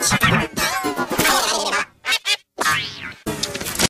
That's.